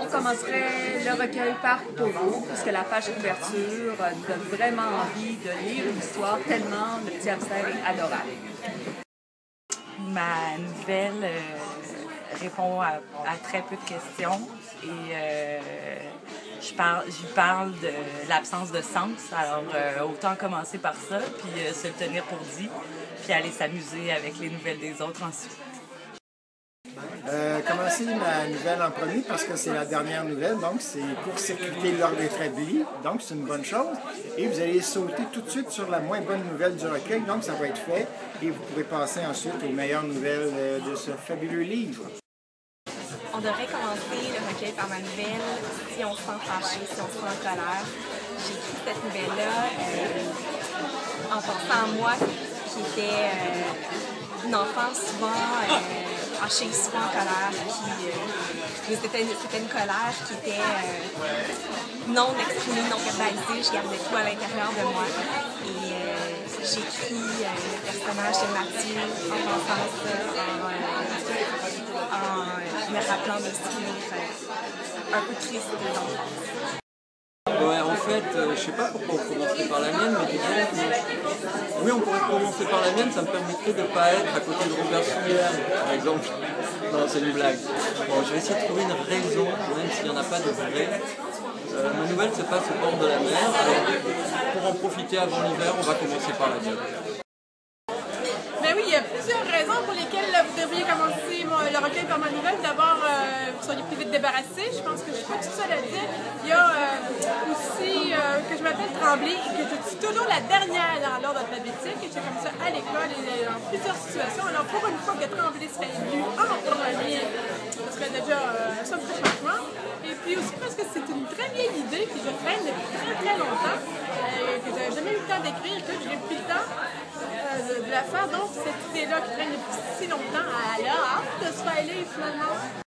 On commencerait le recueil par Taureau, puisque la page couverture donne vraiment envie de lire une histoire tellement le petit hamster adorable. Ma nouvelle euh, répond à, très peu de questions et euh, je parle, parle de l'absence de sens. Alors, euh, autant commencer par ça, puis se le tenir pour dit, puis aller s'amuser avec les nouvelles des autres ensuite. Euh, commencer ma nouvelle en premier parce que c'est la dernière nouvelle, donc c'est pour circuiter l'ordre établi, donc c'est une bonne chose. Et vous allez sauter tout de suite sur la moins bonne nouvelle du recueil, donc ça va être fait et vous pourrez passer ensuite aux meilleures nouvelles euh, de ce fabuleux livre. On devrait commencer le recueil par ma nouvelle si on se sent fâché, si on se sent en colère. J'ai écrit cette nouvelle-là euh, en pensant à moi qui était euh, une enfance souvent souvent en colère. Puis, c'était, une colère qui était euh, non exprimée, non verbalisée. Je gardais tout à l'intérieur de moi. Et euh, j'écris euh, le personnage de Mathieu en pensant en, en me rappelant mes souvenirs un peu tristes de. Ouais, en fait, euh, je sais pas pourquoi on commencerait par la mienne, mais. Oui, on pourrait commencer par la mienne, ça me permettrait de ne pas être à côté de Robert Souillère, par exemple. Non, c'est une blague. Bon, je vais essayer de trouver une raison, même s'il n'y en a pas de vraie. Euh, ma nouvelle se passe au bord de la mer, alors pour en profiter avant l'hiver, on va commencer par la mienne. Ben oui, il y a plusieurs raisons pour lesquelles vous devriez commencer le recueil par ma nouvelle. D'abord, euh, vous soyez plus vite débarrassé. Je pense que je suis pas tout seul à dire. Il y a euh, aussi euh, que je m'appelle Et que je suis toujours la dernière dans l'ordre alphabétique. Et je suis comme ça à l'école et dans plusieurs situations. Alors, pour une fois que Tremblay serait élu en premier, ce serait déjà un sacré changement. Et puis aussi parce que c'est une très vieille idée que je traîne depuis très très longtemps, et que j'avais jamais eu le temps d'écrire, que j'ai pris le temps de, la faire. Donc, cette idée-là qui traîne depuis si longtemps, elle a hâte de se faire finalement.